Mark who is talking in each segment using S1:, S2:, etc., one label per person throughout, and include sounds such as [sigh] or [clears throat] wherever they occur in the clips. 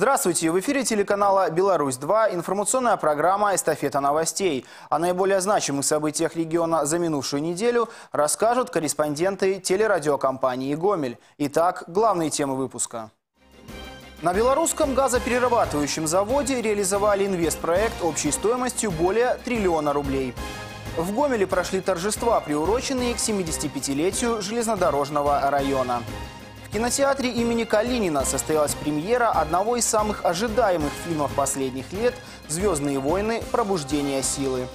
S1: Здравствуйте! В эфире телеканала «Беларусь-2» информационная программа «Эстафета новостей». О наиболее значимых событиях региона за минувшую неделю расскажут корреспонденты телерадиокомпании «Гомель». Итак, главные темы выпуска. На белорусском газоперерабатывающем заводе реализовали инвестпроект общей стоимостью более триллиона рублей. В Гомеле прошли торжества, приуроченные к 75-летию железнодорожного района. В кинотеатре имени Калинина состоялась премьера одного из самых ожидаемых фильмов последних лет «Звездные войны. Пробуждение силы».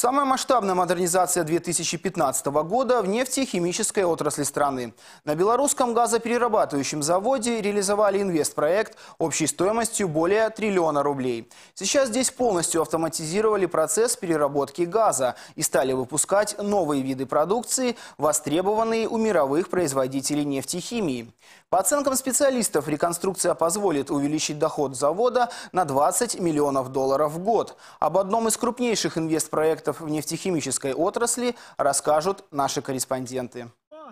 S1: Самая масштабная модернизация 2015 года в нефтехимической отрасли страны. На белорусском газоперерабатывающем заводе реализовали инвестпроект общей стоимостью более триллиона рублей. Сейчас здесь полностью автоматизировали процесс переработки газа и стали выпускать новые виды продукции, востребованные у мировых производителей нефтехимии. По оценкам специалистов, реконструкция позволит увеличить доход завода на 20 миллионов долларов в год. Об одном из крупнейших инвестпроектов в нефтехимической отрасли расскажут наши корреспонденты.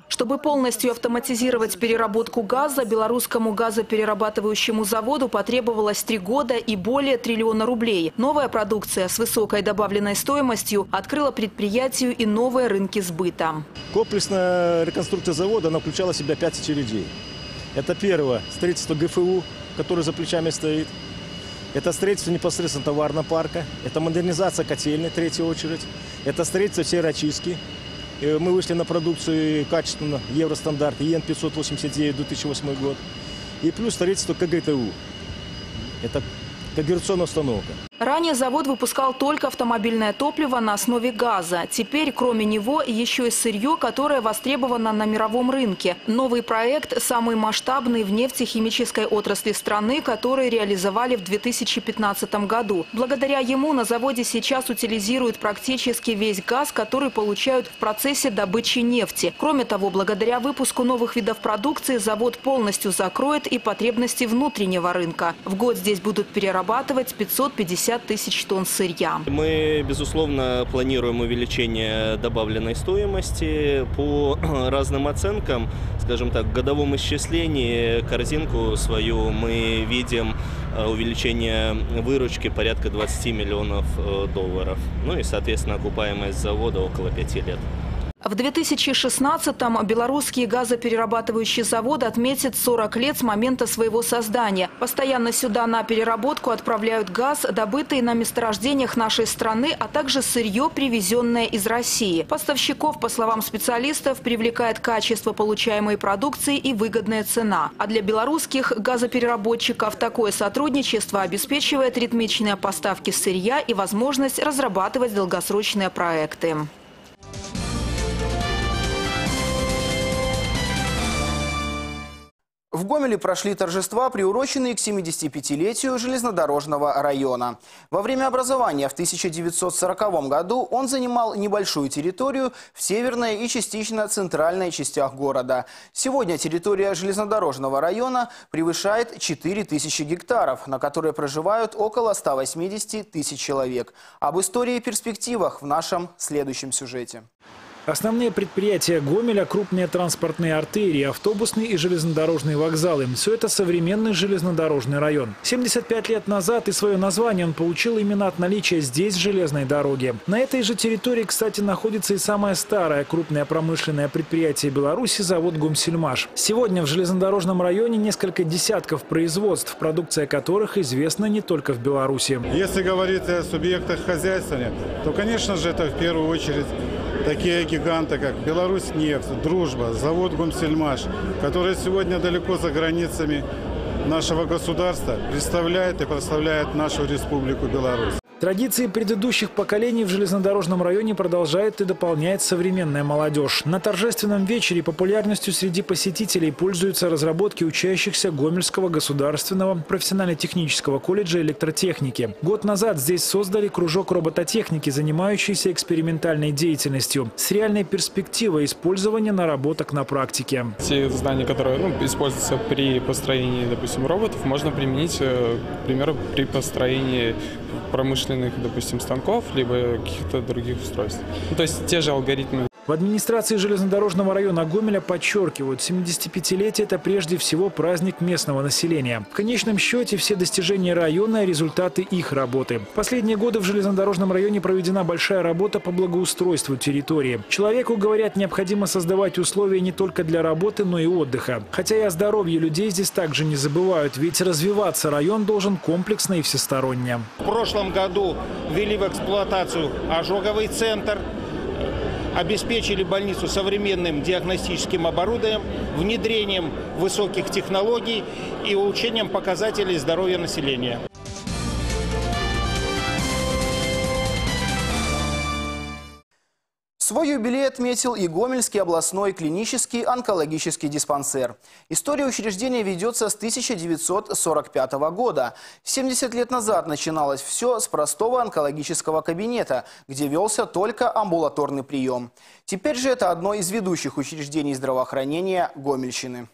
S2: Чтобы полностью автоматизировать переработку газа, белорусскому газоперерабатывающему заводу потребовалось три года и более триллиона рублей. Новая продукция с высокой добавленной стоимостью открыла предприятию и новые рынки сбыта.
S3: Комплексная реконструкция завода она включала в себя пять очередей. Это первое – строительство ГФУ, которое за плечами стоит. Это строительство непосредственно товарного парка. Это модернизация котельной, третья очередь. Это строительство сероочистки. Э, мы вышли на продукцию качественно, евростандарт, ЕН 589 2008 год. И плюс строительство КГТУ. Это когерационная установка.
S2: Ранее завод выпускал только автомобильное топливо на основе газа. Теперь, кроме него, еще и сырье, которое востребовано на мировом рынке. Новый проект самый масштабный в нефтехимической отрасли страны, который реализовали в 2015 году. Благодаря ему на заводе сейчас утилизируют практически весь газ, который получают в процессе добычи нефти. Кроме того, благодаря выпуску новых видов продукции завод полностью закроет и потребности внутреннего рынка. В год здесь будут перерабатывать 550 50 тысяч тонн сырья.
S4: Мы, безусловно, планируем увеличение добавленной стоимости по [clears throat] разным оценкам. Скажем так, в годовом исчислении корзинку свою мы видим э, увеличение выручки порядка 20 миллионов э, долларов. Ну и, соответственно, окупаемость завода около 5 лет.
S2: В 2016-м белорусские газоперерабатывающие заводы отметят 40 лет с момента своего создания. Постоянно сюда на переработку отправляют газ, добытый на месторождениях нашей страны, а также сырье, привезенное из России. Поставщиков, по словам специалистов, привлекает качество получаемой продукции и выгодная цена. А для белорусских газопереработчиков такое сотрудничество обеспечивает ритмичные поставки сырья и возможность разрабатывать долгосрочные проекты.
S1: В Гомеле прошли торжества, приуроченные к 75-летию железнодорожного района. Во время образования в 1940 году он занимал небольшую территорию в северной и частично центральной частях города. Сегодня территория железнодорожного района превышает 4000 гектаров, на которой проживают около 180 тысяч человек. Об истории и перспективах в нашем следующем сюжете.
S5: Основные предприятия Гомеля – крупные транспортные артерии, автобусные и железнодорожные вокзалы. Все это современный железнодорожный район. 75 лет назад и свое название он получил именно от наличия здесь железной дороги. На этой же территории, кстати, находится и самое старое крупное промышленное предприятие Беларуси – завод «Гомсельмаш». Сегодня в железнодорожном районе несколько десятков производств, продукция которых известна не только в Беларуси.
S6: Если говорить о субъектах хозяйствования, то, конечно же, это в первую очередь такие гиганты, как Беларусь нефть, Дружба, завод Гомсельмаш, который сегодня далеко за границами нашего государства представляет и прославляет нашу республику Беларусь.
S5: Традиции предыдущих поколений в железнодорожном районе продолжает и дополняет современная молодежь. На торжественном вечере популярностью среди посетителей пользуются разработки учащихся Гомельского государственного профессионально-технического колледжа электротехники. Год назад здесь создали кружок робототехники, занимающийся экспериментальной деятельностью, с реальной перспективой использования наработок на практике.
S7: Те знания, которые ну, используются при построении, допустим, роботов, можно применить, э, к примеру, при построении промышленных, допустим, станков, либо каких-то других устройств. Ну, то есть те же алгоритмы
S5: В администрации железнодорожного района Гомеля подчеркивают, 75-летие – это прежде всего праздник местного населения. В конечном счете все достижения района – результаты их работы. Последние годы в железнодорожном районе проведена большая работа по благоустройству территории. Человеку, говорят, необходимо создавать условия не только для работы, но и отдыха. Хотя и о здоровье людей здесь также не забывают, ведь развиваться район должен комплексно и всесторонне.
S8: В прошлом году ввели в эксплуатацию ожоговый центр, обеспечили больницу современным диагностическим оборудованием, внедрением высоких технологий и улучшением показателей здоровья населения.
S1: Свой юбилей отметил и Гомельский областной клинический онкологический диспансер. История учреждения ведется с 1945 года. 70 лет назад начиналось все с простого онкологического кабинета, где велся только амбулаторный прием. Теперь же это одно из ведущих учреждений здравоохранения Гомельщины.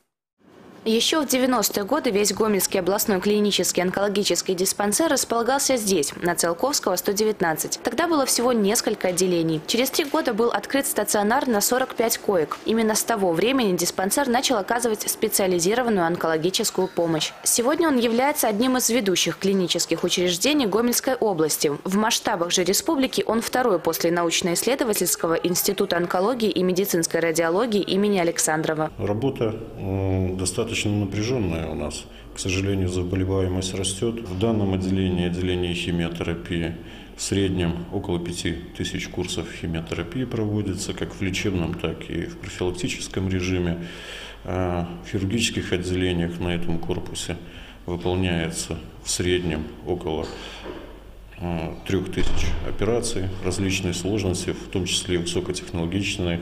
S9: Еще в 90-е годы весь Гомельский областной клинический онкологический диспансер располагался здесь, на Целковского, 119. Тогда было всего несколько отделений. Через три года был открыт стационар на 45 коек. Именно с того времени диспансер начал оказывать специализированную онкологическую помощь. Сегодня он является одним из ведущих клинических учреждений Гомельской области. В масштабах же республики он второй после научно-исследовательского института онкологии и медицинской радиологии имени Александрова.
S10: Работа достаточно достаточно напряженная у нас. К сожалению, заболеваемость растет. В данном отделении, отделении химиотерапии, в среднем около 5 тысяч курсов химиотерапии проводится, как в лечебном, так и в профилактическом режиме. А в хирургических отделениях на этом корпусе выполняется в среднем около а, трех тысяч операций, различные сложности, в том числе высокотехнологичных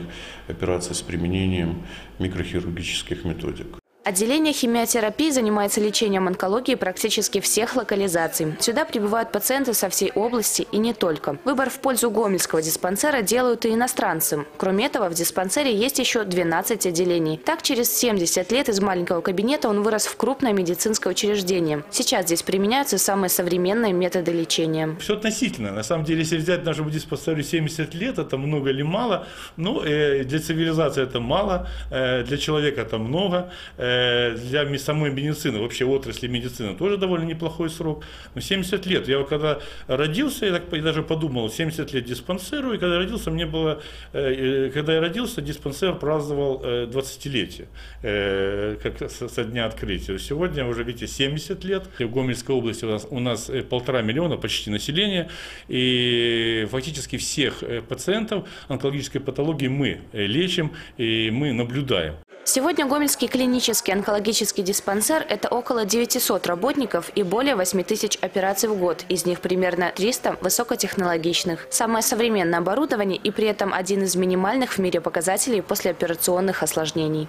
S10: операций с применением микрохирургических методик.
S9: Отделение химиотерапии занимается лечением онкологии практически всех локализаций. Сюда прибывают пациенты со всей области и не только. Выбор в пользу Гомельского диспансера делают и иностранцы. Кроме этого, в диспансере есть еще 12 отделений. Так, через 70 лет из маленького кабинета он вырос в крупное медицинское учреждение. Сейчас здесь применяются самые современные методы лечения.
S11: Все относительно. На самом деле, если взять нашему диспансеру 70 лет, это много или мало? Ну, э, для цивилизации это мало, э, для человека это много. Э, Э, для самой медицины, вообще отрасли медицины, тоже довольно неплохой срок. Но 70 лет. Я когда родился, я так даже подумал, 70 лет диспансеру, и когда родился, мне было, э, когда я родился, диспансер праздновал 20-летие, э, как со дня открытия. Сегодня уже, видите, 70 лет. В Гомельской области у нас, у нас полтора миллиона почти населения, и фактически всех пациентов онкологической патологии мы лечим и мы наблюдаем.
S9: Сегодня Гомельский клинический онкологический диспансер – это около 900 работников и более 8 тысяч операций в год. Из них примерно 300 высокотехнологичных. Самое современное оборудование и при этом один из минимальных в мире показателей послеоперационных осложнений.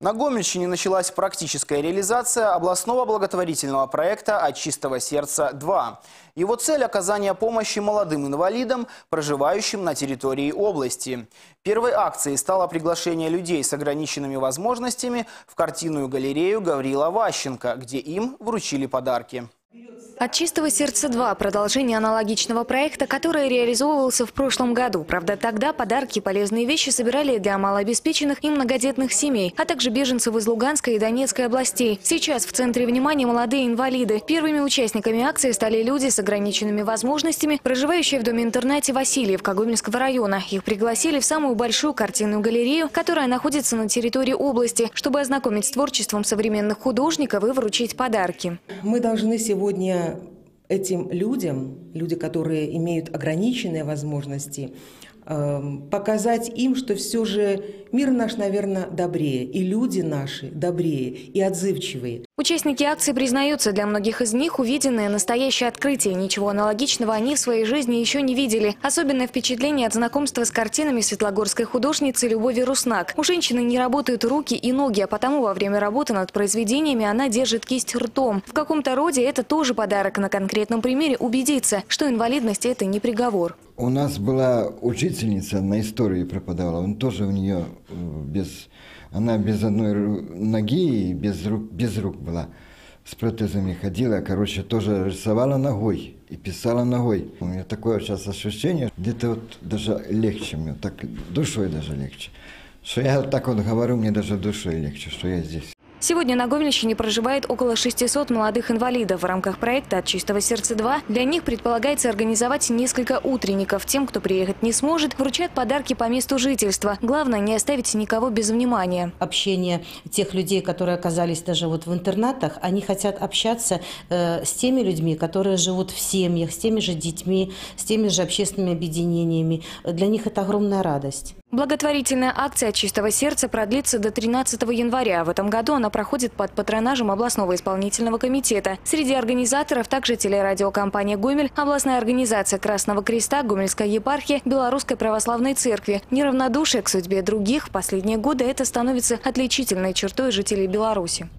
S1: На Гомельщине началась практическая реализация областного благотворительного проекта «От чистого сердца-2». Его цель – оказание помощи молодым инвалидам, проживающим на территории области. Первой акцией стало приглашение людей с ограниченными возможностями в картинную галерею Гаврила Ващенко, где им вручили подарки.
S12: От чистого сердца 2 продолжение аналогичного проекта, который реализовывался в прошлом году. Правда, тогда подарки полезные вещи собирали для малообеспеченных и многодетных семей, а также беженцев из Луганской и Донецкой областей. Сейчас в центре внимания молодые инвалиды. Первыми участниками акции стали люди с ограниченными возможностями, проживающие в доме-интернате Васильевка Гомельского района. Их пригласили в самую большую картинную галерею, которая находится на территории области, чтобы ознакомить с творчеством современных художников и вручить подарки.
S13: Мы должны сегодня этим людям, люди, которые имеют ограниченные возможности, эм, показать им, что все же мир наш, наверное, добрее, и люди наши добрее и отзывчивые.
S12: Участники акции признаются, для многих из них увиденное настоящее открытие. Ничего аналогичного они в своей жизни еще не видели. Особенное впечатление от знакомства с картинами светлогорской художницы Любови Руснак. У женщины не работают руки и ноги, а потому во время работы над произведениями она держит кисть ртом. В каком-то роде это тоже подарок на конкретном примере убедиться, что инвалидность – это не приговор.
S14: У нас была учительница на истории преподавала, он тоже у нее э, без она без одной ноги и без рук, без рук была. с протезами ходила, короче, тоже рисовала ногой и писала ногой. У меня такое сейчас ощущение, где-то вот даже легче мне, так душой даже легче. Что я так вот говорю, мне даже душой легче, что я здесь.
S12: Сегодня на Гомельщине проживает около 600 молодых инвалидов. В рамках проекта «От чистого сердца-2» для них предполагается организовать несколько утренников. Тем, кто приехать не сможет, вручают подарки по месту жительства. Главное, не оставить никого без внимания.
S15: Общение тех людей, которые оказались даже вот в интернатах, они хотят общаться э, с теми людьми, которые живут в семьях, с теми же детьми, с теми же общественными объединениями. Для них это огромная радость.
S12: Благотворительная акция чистого сердца продлится до 13 января. В этом году она проходит под патронажем областного исполнительного комитета. Среди организаторов также телерадиокомпания «Гомель», областная организация Красного Креста, Гомельская епархия, Белорусской православной церкви. Неравнодушие к судьбе других в последние годы это становится отличительной чертой жителей Беларуси.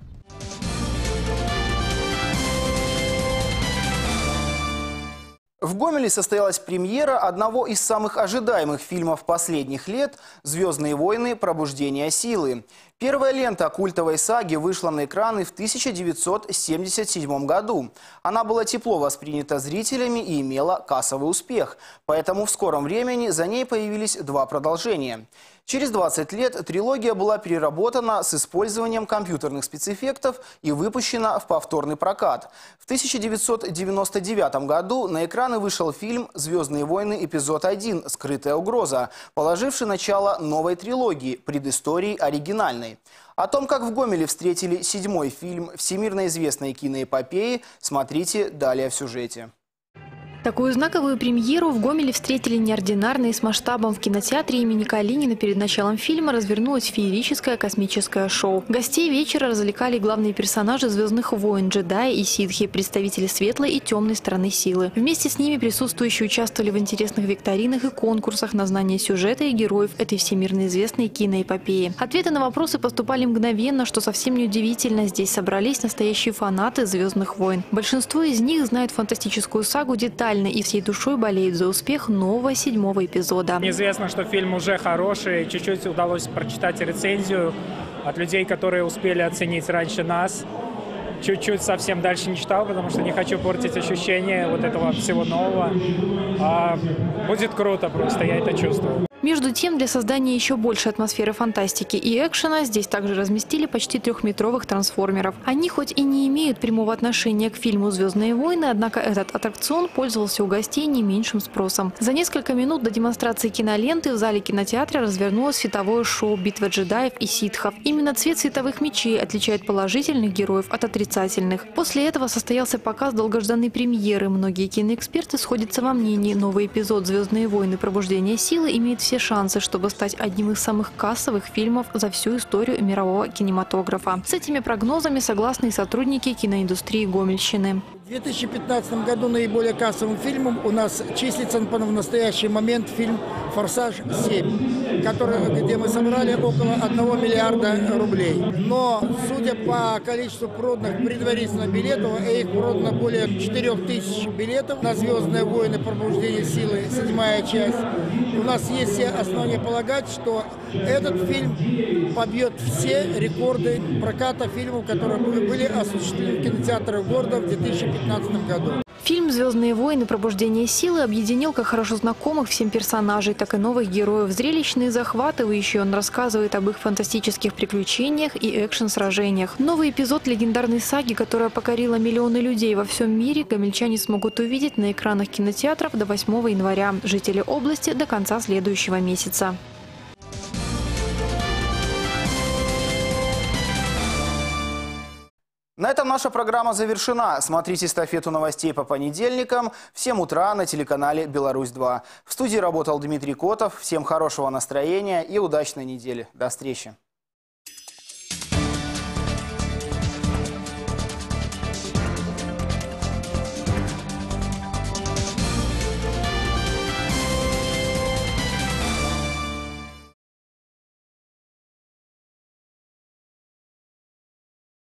S1: В Гомеле состоялась премьера одного из самых ожидаемых фильмов последних лет «Звездные войны. Пробуждение силы». Первая лента культовой саги вышла на экраны в 1977 году. Она была тепло воспринята зрителями и имела кассовый успех. Поэтому в скором времени за ней появились два продолжения. Через 20 лет трилогия была переработана с использованием компьютерных спецэффектов и выпущена в повторный прокат. В 1999 году на экраны вышел фильм «Звездные войны. Эпизод 1. Скрытая угроза», положивший начало новой трилогии, предыстории оригинальной. О том, как в Гомеле встретили седьмой фильм всемирно известной киноэпопеи, смотрите далее в сюжете.
S16: Такую знаковую премьеру в Гомеле встретили неординарно и с масштабом. В кинотеатре имени Калинина перед началом фильма развернулось феерическое космическое шоу. Гостей вечера развлекали главные персонажи «Звездных войн» – джедаи и ситхи, представители светлой и темной стороны силы. Вместе с ними присутствующие участвовали в интересных викторинах и конкурсах на знание сюжета и героев этой всемирно известной киноэпопеи. Ответы на вопросы поступали мгновенно, что совсем неудивительно. Здесь собрались настоящие фанаты «Звездных войн». Большинство из них знают фантастическую сагу детально детально и всей душой болеют за успех нового седьмого эпизода.
S17: Известно, что фильм уже хороший. Чуть-чуть удалось прочитать рецензию от людей, которые успели оценить раньше нас. Чуть-чуть совсем дальше не читал, потому что не хочу портить ощущение вот этого всего нового. А, будет круто просто, я это чувствую.
S16: Между тем, для создания еще большей атмосферы фантастики и экшена здесь также разместили почти трехметровых трансформеров. Они хоть и не имеют прямого отношения к фильму «Звездные войны», однако этот аттракцион пользовался у гостей не меньшим спросом. За несколько минут до демонстрации киноленты в зале кинотеатра развернулось световое шоу «Битва джедаев и ситхов». Именно цвет световых мечей отличает положительных героев от отрицательных. После этого состоялся показ долгожданной премьеры. Многие киноэксперты сходятся во мнении, новый эпизод «Звездные войны. Пробуждение силы» имеет шансы, чтобы стать одним из самых кассовых фильмов за всю историю мирового кинематографа. С этими прогнозами согласны и сотрудники киноиндустрии Гомельщины.
S18: В 2015 году наиболее кассовым фильмом у нас числится в настоящий момент фильм «Форсаж 7», который, где мы собрали около 1 миллиарда рублей. Но, судя по количеству проданных предварительно билетов, их продано более 4 тысяч билетов на «Звездные войны. Пробуждение силы», седьмая часть, у нас есть все основания полагать, что этот фильм побьет все рекорды проката фильмов, которые были осуществлены в кинотеатрах города в 2015 2015 году.
S16: Фильм «Звездные войны. Пробуждение силы» объединил как хорошо знакомых всем персонажей, так и новых героев. Зрелищный и захватывающий, он рассказывает об их фантастических приключениях и экшен-сражениях. Новый эпизод легендарной саги, которая покорила миллионы людей во всем мире, гомельчане смогут увидеть на экранах кинотеатров до 8 января. Жители области до конца следующего месяца.
S1: На этом наша программа завершена. Смотрите эстафету новостей по понедельникам в 7 утра на телеканале «Беларусь-2». В студии работал Дмитрий Котов. Всем хорошего настроения и удачной недели. До встречи.